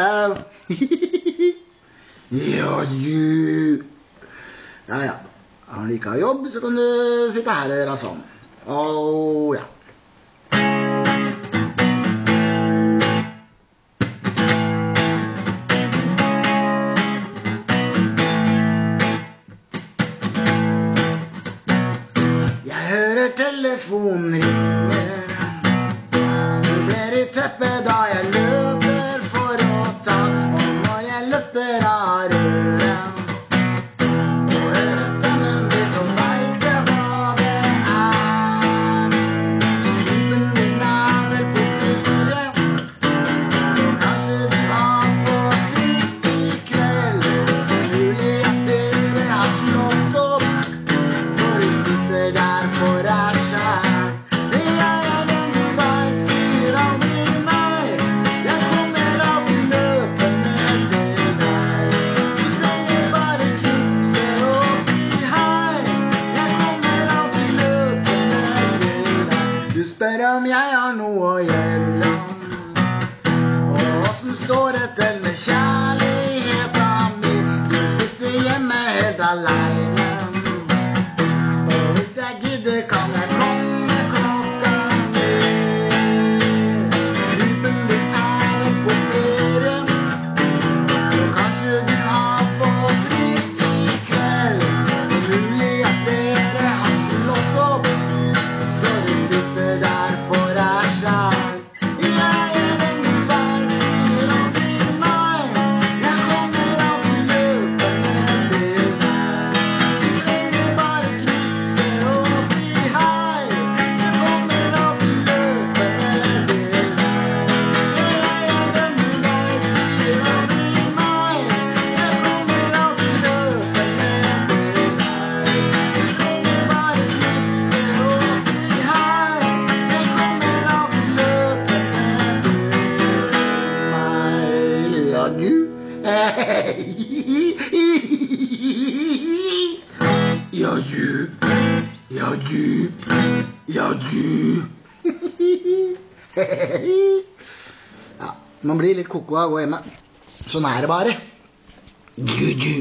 Au! ja, du Ja, ja. Har du ikke jobb, så kan du sitte her og gjøre sånn. Å oh, ja. telefonen ringer. Snubler i teppet da jeg du står etter med kjærligheta mi. Du sitter hjemme helt aleine. Ja, du. Ja, du. Ja, du. Ja, du. Ja, man blir litt koko av å gå hjemme. Sånn er det bare. Du, du.